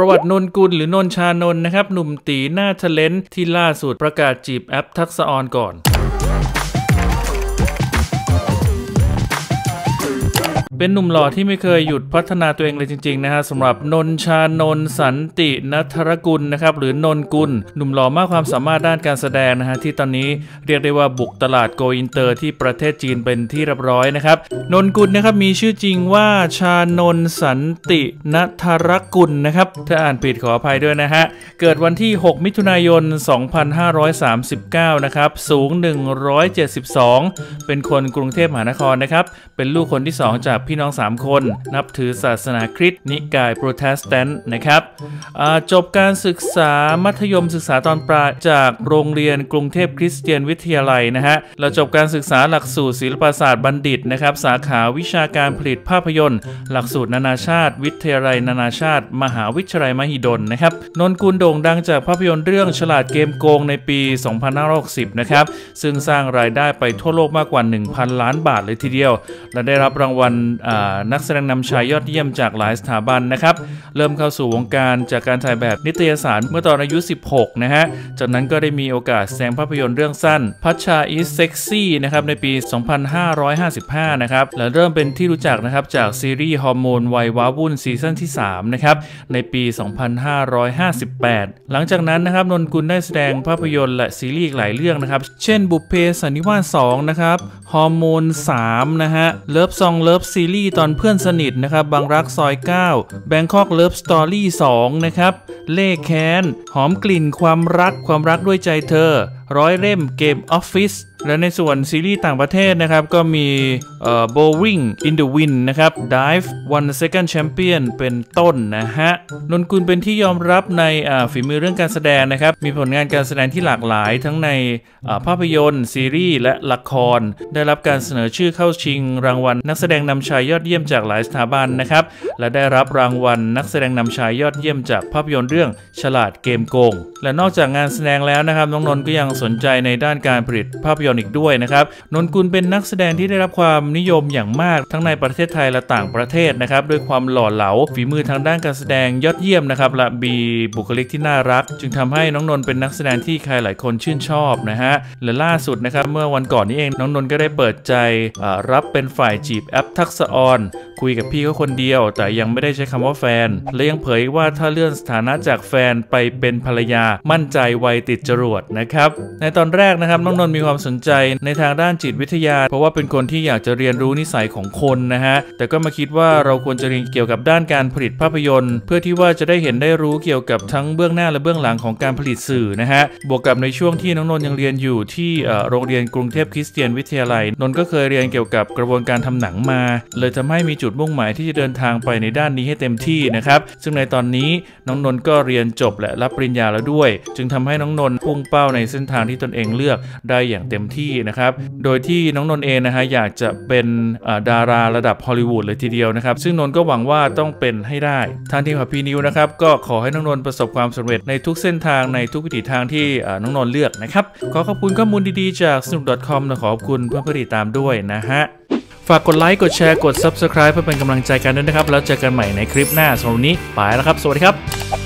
ประวัตินนกุลหรือนนชานนนะครับ หนุ่มตี๋หน้า talent ที่ล่าสุดประกาศจีบแอปทักษะออนก่อน เป็นหนุ่มหล่อที่ไม่เคยหยุดพัฒนาตัวเองเลยจริงๆนะฮะสำหรับนนชานนสันตินัทรกุลนะครับหรือนนกุล หนุ่มหล่อมากความสามารถด้านการแสดงนะฮะที่ตอนนี้เรียกได้ว่าบุกตลาดโกอินเตอร์ที่ประเทศจีนเป็นที่เรียบร้อยนะครับนนกุลนะครับมีชื่อจริงว่าชานนสันตินัทรกุลนะครับถ้าอ่านผิดขออภัยด้วยนะฮะเกิดวันที่ 6 มิถุนายน 2539 นะครับสูง 172 เป็นคนกรุงเทพมหานครนะครับเป็นลูกคนที่ 2 จากพี่น้อง 3 คน นับถือศาสนาคริสต์นิกายโปรเตสแตนต์นะครับจบการศึกษามัธยมศึกษาตอนปลายจากโรงเรียนกรุงเทพคริสเตียนวิทยาลัยนะฮะเราจบการศึกษาหลักสูตรศิลปศาสตรบัณฑิตนะครับสาขาวิชาการผลิตภาพยนตร์ หลักสูตรนานาชาติ วิทยาลัยนานาชาติ มหาวิทยาลัยมหิดลนะครับนนกุลโด่งดังจากภาพยนตร์เรื่องฉลาดเกมโกงในปี 2560 นะครับ ซึ่งสร้างรายได้ไปทั่วโลกมากกว่า 1,000 ล้านบาทเลยทีเดียว และได้รับรางวัลนักแสดงนำชายยอดเยี่ยมจากหลายสถาบันนะครับ เริ่มเข้าสู่วงการจากการถ่ายแบบนิตยสารเมื่อตอนอายุ 16 นะฮะ จากนั้นก็ได้มีโอกาสแสดงภาพยนตร์เรื่องสั้น พัชชาอิสเซ็กซี่นะครับในปี 2555 นะครับ และเริ่มเป็นที่รู้จักนะครับจากซีรีส์ฮอร์โมนวัยว้าวุ่นซีซั่นที่ 3 นะครับ ในปี 2558 หลังจากนั้นนะครับนนกุลได้แสดงภาพยนตร์และซีรีส์หลายเรื่องนะครับ เช่นบุพเพสันนิวาส2นะครับฮอร์โมน3นะฮะ Love Songs Love Series ตอนเพื่อนสนิทนะครับ บางรักซอย 9 Bangkok Love Story 2 นะครับ เล่ห์แค้น หอมกลิ่นความรักความรักด้วยใจเธอ ร้อยเล่มเกมออฟฟิศและในส่วนซีรีส์ต่างประเทศนะครับ ก็มีเอ่อ Bowling in the Wind นะครับ Dive One Second Champion เป็นต้นนะฮะ นนกุลเป็นที่ยอมรับในฝีมือเรื่องการแสดงนะครับ มีผลงานการแสดงที่หลากหลายทั้งในภาพยนตร์ ซีรีส์และละคร ได้รับการเสนอชื่อเข้าชิง รางวัลนักแสดงนำชายยอดเยี่ยมจากหลายสถาบันนะครับ และได้รับรางวัลนักแสดงนำชายยอดเยี่ยมจากภาพยนตร์เรื่องฉลาดเกมโกง และนอกจากงานแสดงแล้วนะครับน้องนนก็ยังสนใจในด้านการผลิตภาพยนตร์อีกด้วยนะครับนนกุลเป็นนักแสดงที่ได้รับความนิยมอย่างมากทั้งในประเทศไทยและต่างประเทศนะครับด้วยความหล่อเหลาฝีมือทางด้านการแสดงยอดเยี่ยมนะครับและมีบุคลิกที่น่ารัก จึงทำให้น้องนนเป็นนักแสดงที่ใครหลายคนชื่นชอบนะฮะและล่าสุดนะครับเมื่อวันก่อนนี้เองน้องนนก็ได้เปิดใจรับเป็นฝ่ายจีบแอปทักษออนคุยกับพี่เขาคนเดียว แต่ยังไม่ได้ใช้คำว่าแฟน และยังเผยว่าถ้าเลื่อนสถานะจากแฟนไปเป็นภรรยามั่นใจวัยติดจรวดนะครับในตอนแรกนะครับน้องนนมีความสนใจในทางด้านจิตวิทยา เพราะว่าเป็นคนที่อยากจะเรียนรู้นิสัยของคนนะฮะแต่ก็มาคิดว่าเราควรจะเรียนเกี่ยวกับด้านการผลิตภาพยนตร์ เพื่อที่ว่าจะได้เห็นได้รู้เกี่ยวกับทั้งเบื้องหน้าและเบื้องหลังของการผลิตสื่อนะฮะบวกกับในช่วงที่น้องนนยังเรียนอยู่ที่โรงเรียนกรุงเทพคริสเตียนวิทยาลัย นนก็เคยเรียนเกี่ยวกับกระบวนการทำหนังมา เลยทำให้มีจุดมุ่งหมายที่จะเดินทางไปในด้านนี้ให้เต็มที่นะครับซึ่งในตอนนี้น้องนนก็เรียนจบและรับปริญญาแล้วด้วย จึงทำให้น้องนนพุ่งเป้าในเส้นทางที่ตนเองเลือกได้อย่างเต็มที่นะครับ โดยที่น้องนนเองนะฮะอยากจะเป็นดาราระดับฮอลลีวูดเลยทีเดียวนะครับ ซึ่งนนก็หวังว่าต้องเป็นให้ได้ทางทีมขับพีนิวนะครับก็ขอให้น้องนนประสบความสำเร็จในทุกเส้นทางในทุกวิถีทางที่น้องนนเลือกนะครับ ขอขอบคุณข้อมูลดีๆ จากสนุก .com และขอบคุณเพื่อนผู้ติดตามด้วยนะฮะฝากกดไลค์ กดแชร์ กด Subscribe เพื่อเป็นกำลังใจกันด้วยนะครับ แล้วเจอกันใหม่ในคลิปหน้าสำหรับวันนี้ ไปแล้วครับ สวัสดีครับ